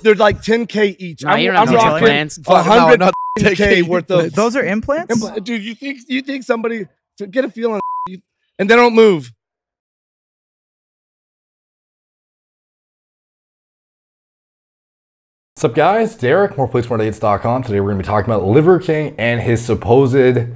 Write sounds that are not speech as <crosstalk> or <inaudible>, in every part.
They're like 10k each. No, you don't have no rocking implants. a Fuck, no, hundred not k worth of. Those are implants. impl- Dude, you think you think somebody to get a feeling, <laughs> and they don't move. What's up, guys? Derek, moreplatesmoredates.com. Today we're going to be talking about Liver King and his supposed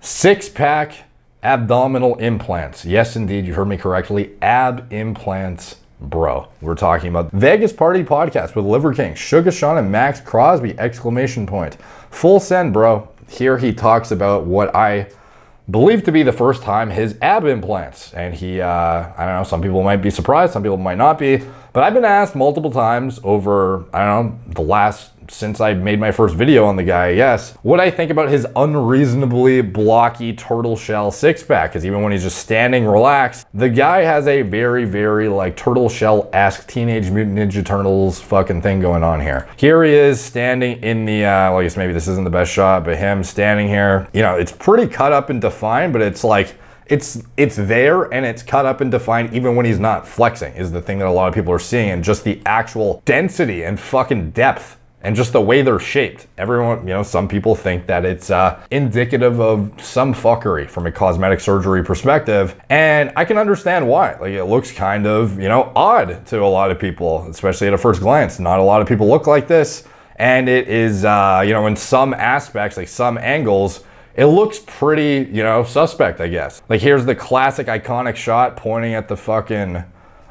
six pack abdominal implants. Yes, indeed, you heard me correctly. Ab implants, bro. We're talking about Vegas Party Podcast with Liver King, Sugar Sean, and Maxx Crosby! Exclamation point. Full send, bro. Here he talks about what I believed to be the first time his ab implants. And he, uh, I don't know, some people might be surprised, some people might not be. But I've been asked multiple times over, I don't know, the last, since I made my first video on the guy, yes, what I think about his unreasonably blocky turtle shell six pack. Because even when he's just standing relaxed, the guy has a very, very like turtle shell esque Teenage Mutant Ninja Turtles fucking thing going on here. Here he is standing in the, uh, well, I guess maybe this isn't the best shot, but him standing here, you know, it's pretty cut up and defined, but it's like, it's it's there and it's cut up and defined even when he's not flexing is the thing that a lot of people are seeing and just the actual density and fucking depth and just the way they're shaped. Everyone, you know, some people think that it's uh, indicative of some fuckery from a cosmetic surgery perspective, and I can understand why. Like, it looks kind of, you know, odd to a lot of people, especially at a first glance. Not a lot of people look like this, and it is, uh, you know, in some aspects, like some angles, it looks pretty, you know, suspect, I guess. Like here's the classic iconic shot pointing at the fucking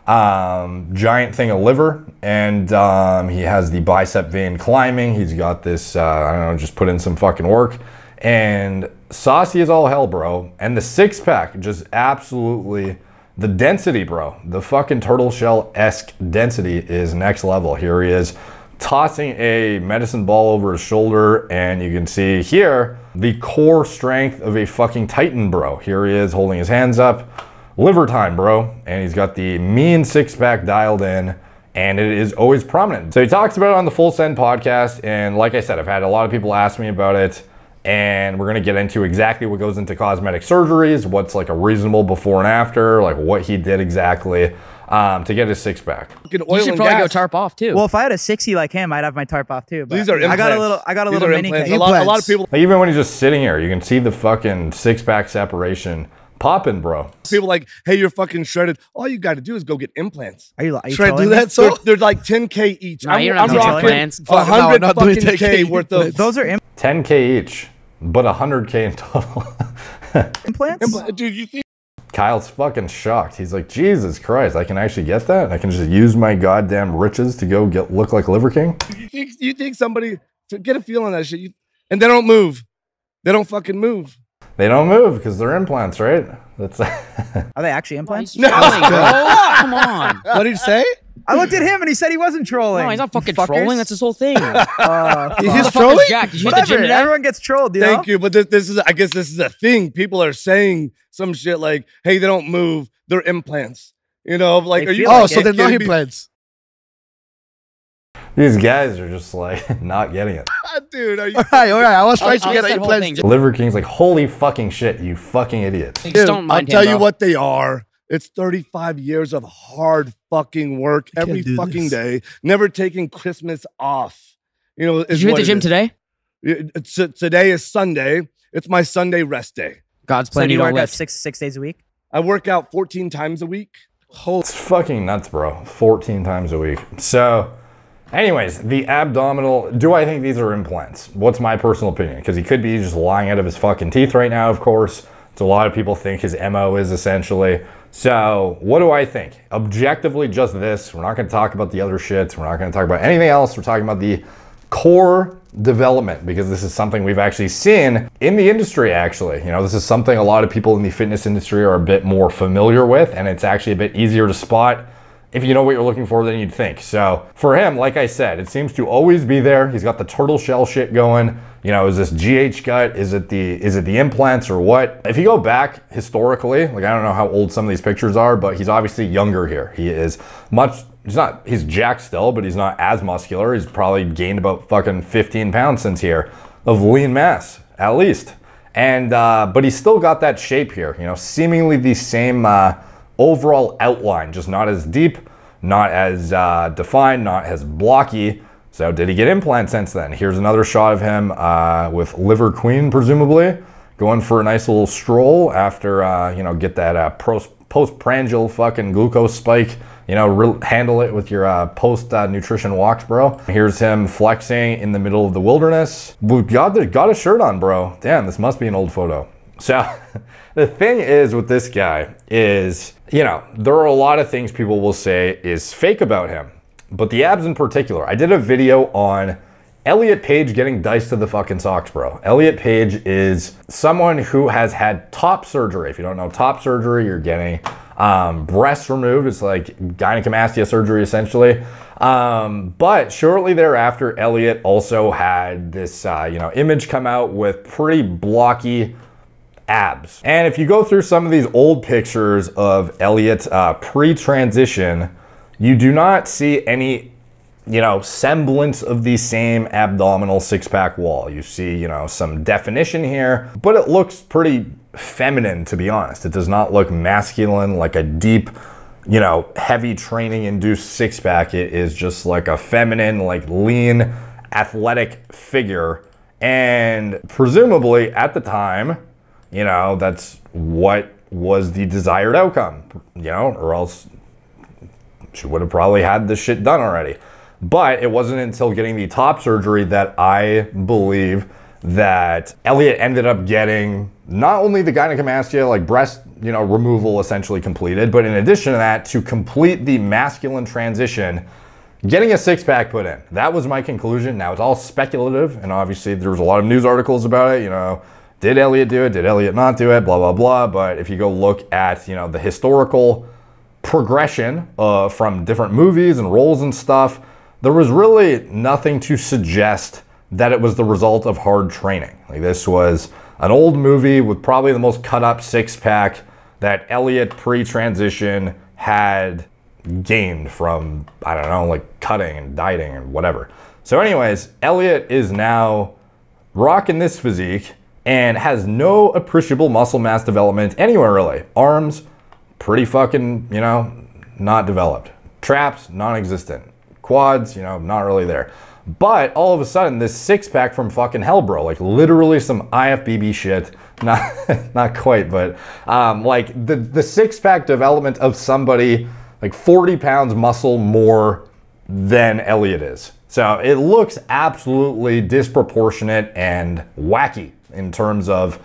um, giant thing of liver, and um, he has the bicep vein climbing. He's got this, uh, I don't know, just put in some fucking work. And saucy as all hell, bro. And the six pack, just absolutely the density, bro. The fucking turtle shell esque density is next level. Here he is tossing a medicine ball over his shoulder, and you can see here the core strength of a fucking Titan, bro. Here he is holding his hands up. Liver time, bro. And he's got the mean six pack dialed in, and it is always prominent. So he talks about it on the Full Send podcast, and like I said, I've had a lot of people ask me about it. And we're gonna get into exactly what goes into cosmetic surgeries, what's like a reasonable before and after, like what he did exactly um, to get his six pack. You should and probably go tarp off too. Well, if I had a sixty like him, I'd have my tarp off too. But These are I got a little. I got a These little mini implants. cake. A lot, a lot of people Like, even when he's just sitting here, you can see the fucking six pack separation popping, bro. people like, hey, you're fucking shredded. All you got to do is go get implants. Are you? Are you Should I do trolling me? that? They're, So they're like 10k each. No, I'm, you don't have I'm rocking implants. a no, hundred not doing fucking 10K k worth of Those are im- 10k each, but 100k in total. <laughs> implants. impl- Dude, you think Kyle's fucking shocked. He's like, Jesus Christ, I can actually get that? I can just use my goddamn riches to go get look like Liver King? you think you think somebody to get a feel on that shit, you, and they don't move. They don't fucking move. They don't move because they're implants, right? That's <laughs> Are they actually implants? No. trolling. Come on. what did you say? I looked at him and he said he wasn't trolling. No, he's not fucking fuckers. trolling. That's his whole thing. <laughs> Uh, He's just trolling. Jack, did you hit the Whatever. gym today? Everyone gets trolled, you know? Thank you, but this, this is I guess this is a thing. People are saying some shit like, "Hey, they don't move. They're implants." You know, like, They are you? feel Oh, like so it they're not kidding me? implants. These guys are just like <laughs> not getting it. <laughs> Ah, dude? Are you? All right, all right. I was trying to I'll get say an the whole implant. thing. Just- Liver King's like, holy fucking shit, you fucking idiot. Just Dude, don't I'll tell him, you bro. what they are. It's 35 years of hard fucking work can't every fucking this. day, never taking Christmas off. You know, Did you hit the gym today? today? today is Sunday. It's my Sunday rest day. God's So plan. do you you work out six six days a week? I work out 14 times a week. Holy It's fucking nuts, bro. 14 times a week. So, anyways, the abdominal, do I think these are implants? What's my personal opinion? Because he could be just lying out of his fucking teeth right now, of course. So, a lot of people think his MO is essentially. So, what do I think? Objectively, just this. We're not going to talk about the other shit. We're not going to talk about anything else. We're talking about the core development because this is something we've actually seen in the industry actually you know this is something a lot of people in the fitness industry are a bit more familiar with and it's actually a bit easier to spot if you know what you're looking for than you'd think. So for him like i said it seems to always be there. He's got the turtle shell shit going. You know is this gh gut? Is it the is it the implants or what? If you go back historically like i don't know how old some of these pictures are but he's obviously younger here. He is much he's not he's jacked still but he's not as muscular. He's probably gained about fucking 15 pounds since here of lean mass at least. And uh, but he's still got that shape here you know seemingly the same uh, overall outline just not as deep not as uh, defined not as blocky So did he get implants since then? Here's another shot of him uh, with Liver Queen, presumably, going for a nice little stroll after, uh, you know, get that uh, post postprandial fucking glucose spike. You know, handle it with your uh, post uh, nutrition walks, bro. Here's him flexing in the middle of the wilderness. Got the, got a shirt on, bro. Damn, this must be an old photo. So <laughs> the thing is with this guy is, you know, there are a lot of things people will say is fake about him, but the abs in particular. I did a video on Elliot Page getting diced to the fucking socks, bro. Elliot Page is someone who has had top surgery. If you don't know top surgery, you're getting um, breasts removed. It's like gynecomastia surgery, essentially. Um, but shortly thereafter, Elliot also had this, uh, you know, image come out with pretty blocky abs. And if you go through some of these old pictures of Elliot uh, pre-transition, you do not see any you know, semblance of the same abdominal six pack wall. You see, you know, some definition here, but it looks pretty feminine, to be honest. It does not look masculine like a deep, you know, heavy training induced six pack. It is just like a feminine, like lean, athletic figure. And presumably at the time, you know, that's what was the desired outcome, you know, or else she would have probably had this shit done already. But it wasn't until getting the top surgery that I believe that Elliot ended up getting not only the gynecomastia, like breast, you know, removal essentially completed, but in addition to that, to complete the masculine transition, getting a six pack put in. That was my conclusion. Now it's all speculative, and obviously there was a lot of news articles about it. You know, did Elliot do it? Did Elliot not do it? Blah blah blah. But if you go look at you know the historical progression uh, from different movies and roles and stuff there was really nothing to suggest that it was the result of hard training. Like this was an old movie with probably the most cut up six pack that Elliot pre transition had gained from, I don't know, like cutting and dieting and whatever. So, anyways, Elliot is now rocking this physique and has no appreciable muscle mass development anywhere really. Arms, pretty fucking, you know, not developed. Traps, non existent quads, you know, not really there. But all of a sudden, this six pack from fucking hell, bro, like literally some IFBB shit. <laughs> Not, not quite, but um, like the the six pack development of somebody like 40 pounds muscle more than Elliot is. So it looks absolutely disproportionate and wacky in terms of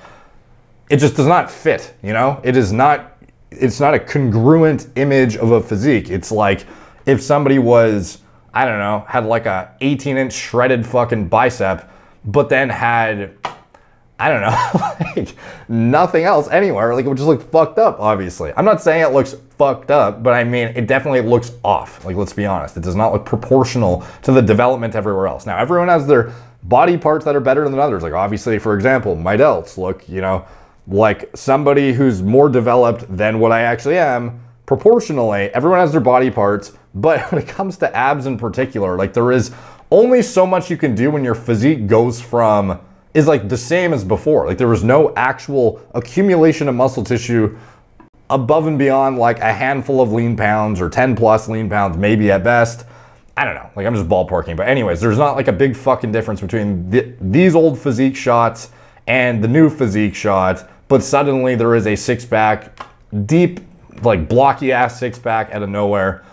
it just does not fit. You know, it is not. It's not a congruent image of a physique. It's like if somebody was I don't know, had like a 18 inch shredded fucking bicep, but then had, I don't know, <laughs> like nothing else anywhere. Like it would just look fucked up, obviously. I'm not saying it looks fucked up, but I mean, it definitely looks off. Like, let's be honest. It does not look proportional to the development everywhere else. Now, everyone has their body parts that are better than others. Like, obviously, for example, my delts look, you know, like somebody who's more developed than what I actually am proportionally. Everyone has their body parts but <laughs> when it comes to abs in particular, like there is only so much you can do when your physique goes from is like the same as before. Like there was no actual accumulation of muscle tissue above and beyond like a handful of lean pounds or 10 plus lean pounds, maybe at best. I don't know. Like I'm just ballparking. But anyways, there's not like a big fucking difference between th- these old physique shots and the new physique shot. But suddenly there is a six pack, deep, like blocky ass six pack out of nowhere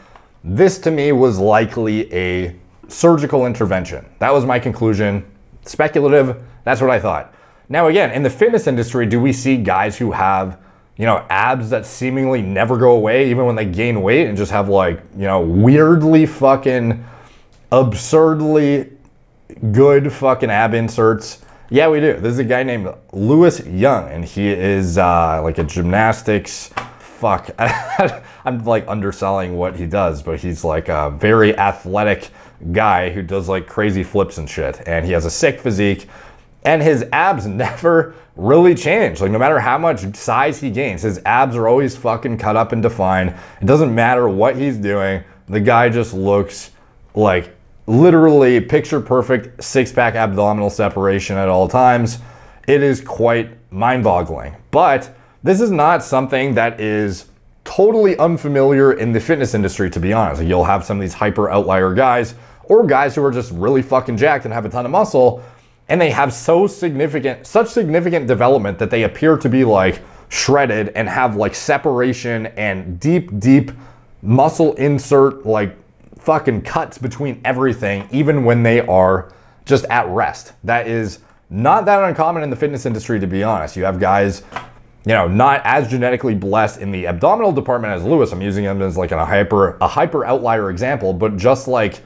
this to me was likely a surgical intervention. That was my conclusion. Speculative, that's what I thought. Now, again, in the fitness industry, do we see guys who have, you know, abs that seemingly never go away, even when they gain weight and just have like, you know, weirdly fucking absurdly good fucking ab inserts? Yeah, we do. This is a guy named Lewis Young, and he is uh, like a gymnastics fuck. <laughs> I'm like underselling what he does, but he's like a very athletic guy who does like crazy flips and shit. And he has a sick physique. And his abs never really change. Like, no matter how much size he gains, his abs are always fucking cut up and defined. It doesn't matter what he's doing. The guy just looks like literally picture perfect six pack abdominal separation at all times. It is quite mind boggling. But this is not something that is totally unfamiliar in the fitness industry, to be honest. You'll have some of these hyper outlier guys or guys who are just really fucking jacked and have a ton of muscle and they have so significant such significant development that they appear to be like shredded and have like separation and deep deep muscle insert like fucking cuts between everything even when they are just at rest that is not that uncommon in the fitness industry to be honest you have guys you know, not as genetically blessed in the abdominal department as Lewis. I'm using him as like a hyper a hyper outlier example, but just like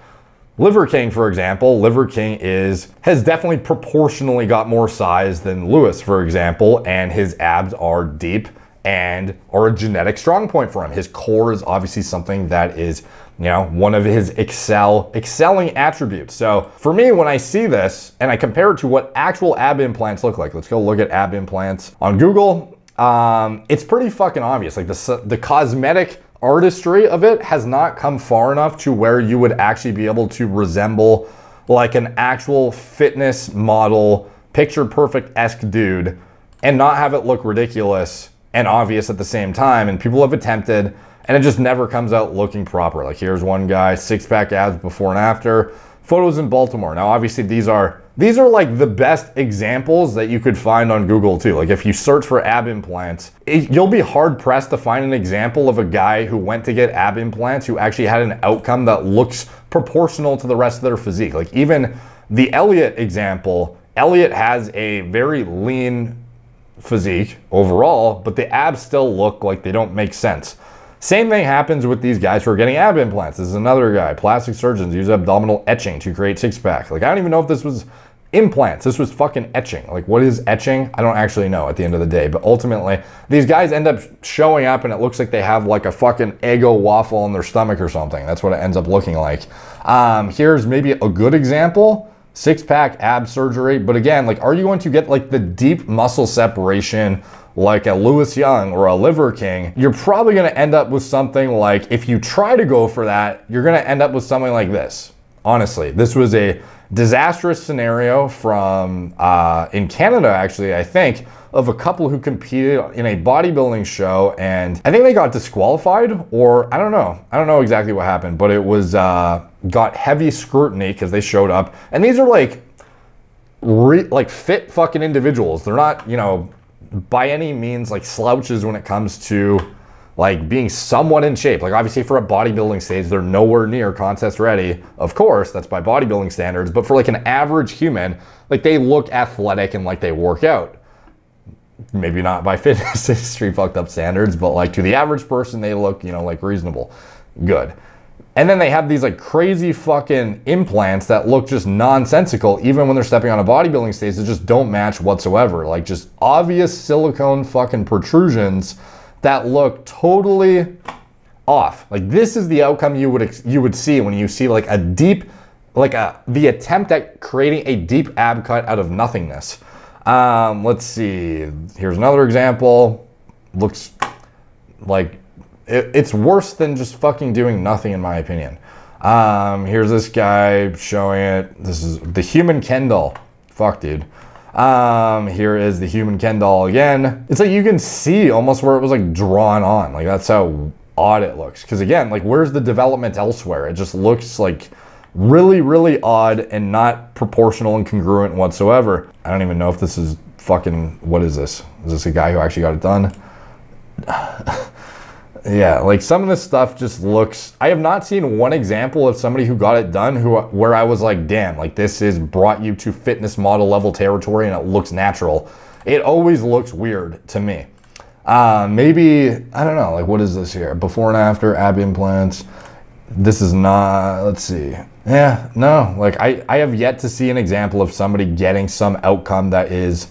Liver King, for example, Liver King is has definitely proportionally got more size than Lewis, for example, and his abs are deep and are a genetic strong point for him. His core is obviously something that is, you know, one of his excel excelling attributes. So for me, when I see this and I compare it to what actual ab implants look like, let's go look at ab implants on Google. Um, it's pretty fucking obvious. Like the the cosmetic artistry of it has not come far enough to where you would actually be able to resemble like an actual fitness model, picture perfect esque dude, and not have it look ridiculous and obvious at the same time. And people have attempted, and it just never comes out looking proper. Like here's one guy, six pack abs before and after. Photos in Baltimore. Now, obviously, these are these are like the best examples that you could find on Google too. Like if you search for ab implants, it, you'll be hard pressed to find an example of a guy who went to get ab implants who actually had an outcome that looks proportional to the rest of their physique. Like even the Elliot example, Elliot has a very lean physique overall, but the abs still look like they don't make sense. Same thing happens with these guys who are getting ab implants. This is another guy. Plastic surgeons use abdominal etching to create six pack. Like I don't even know if this was implants. This was fucking etching. Like, what is etching? I don't actually know at the end of the day. But ultimately, these guys end up showing up and it looks like they have like a fucking Eggo waffle in their stomach or something. That's what it ends up looking like. Um, here's maybe a good example six pack ab surgery. But again, like, are you going to get like the deep muscle separation? Like a Lewis Young or a Liver King, you're probably gonna end up with something like, if you try to go for that, you're gonna end up with something like this. Honestly, this was a disastrous scenario from uh, in Canada, actually, I think, of a couple who competed in a bodybuilding show, and I think they got disqualified, or I don't know, I don't know exactly what happened, but it was uh, got heavy scrutiny because they showed up, and these are like, like fit fucking individuals. They're not, you know, by any means like slouches when it comes to like being somewhat in shape. Like obviously for a bodybuilding stage, they're nowhere near contest ready. Of course, that's by bodybuilding standards, but for like an average human, like they look athletic and like they work out. Maybe not by <laughs> fitness industry fucked up standards, but like to the average person, they look, you know, like reasonable. Good. And then they have these like crazy fucking implants that look just nonsensical, even when they're stepping on a bodybuilding stage, that just don't match whatsoever. Like just obvious silicone fucking protrusions that look totally off. Like this is the outcome you would you would see when you see like a deep, like a the attempt at creating a deep ab cut out of nothingness. Um, let's see. Here's another example. Looks like it, it's worse than just fucking doing nothing, in my opinion. Um, here's this guy showing it. This is the human Ken doll. Fuck, dude. Um, here is the human Ken doll again. It's like you can see almost where it was like drawn on. Like that's how odd it looks. Because again, like where's the development elsewhere? It just looks like really, really odd and not proportional and congruent whatsoever. I don't even know if this is fucking, what is this? Is this a guy who actually got it done? <sighs> <laughs> Yeah, like some of this stuff just looks. I have not seen one example of somebody who got it done who where I was like, damn, like this is brought you to fitness model level territory and it looks natural. It always looks weird to me. Uh, maybe I don't know. Like, what is this here? Before and after ab implants. This is not. Let's see. Yeah, no. Like I, I have yet to see an example of somebody getting some outcome that is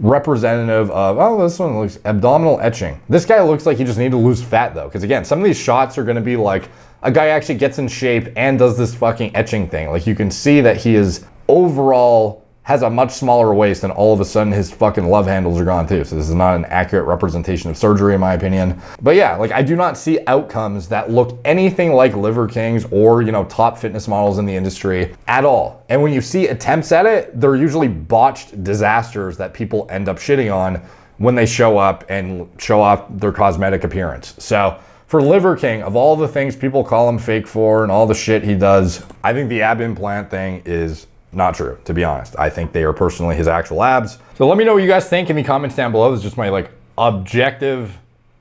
representative of, oh, this one looks abdominal etching. This guy looks like he just need to lose fat though. Because again, some of these shots are going to be like a guy actually gets in shape and does this fucking etching thing. Like you can see that he is overall has a much smaller waist and all of a sudden his fucking love handles are gone too. So this is not an accurate representation of surgery in my opinion. But yeah, like I do not see outcomes that look anything like Liver Kings or, you know, top fitness models in the industry at all. And when you see attempts at it, they're usually botched disasters that people end up shitting on when they show up and show off their cosmetic appearance. So for Liver King, of all the things people call him fake for and all the shit he does, I think the ab implant thing is not true, to be honest. I think they are personally his actual abs. So let me know what you guys think in the comments down below. This is just my like objective,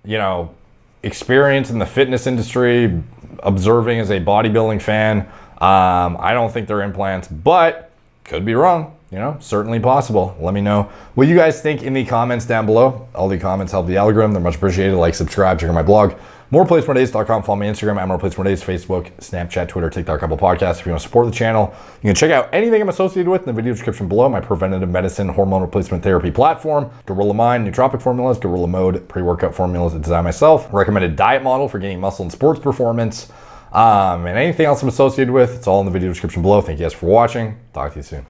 you know, experience in the fitness industry, observing as a bodybuilding fan. Um, I don't think they're implants, but could be wrong. You know, certainly possible. Let me know what you guys think in the comments down below. All the comments help the algorithm. They're much appreciated. Like, subscribe, check out my blog. MorePlatesMoreDates.com. Follow me on Instagram at MorePlaceMoreDays, Facebook, Snapchat, Twitter, TikTok, Couple Podcasts. If you want to support the channel, you can check out anything I'm associated with in the video description below. My preventative medicine, hormone replacement therapy platform, Gorilla Mind, nootropic formulas, Gorilla Mode, pre-workout formulas I designed myself, recommended diet model for gaining muscle and sports performance, um, and anything else I'm associated with. It's all in the video description below. Thank you guys for watching. Talk to you soon.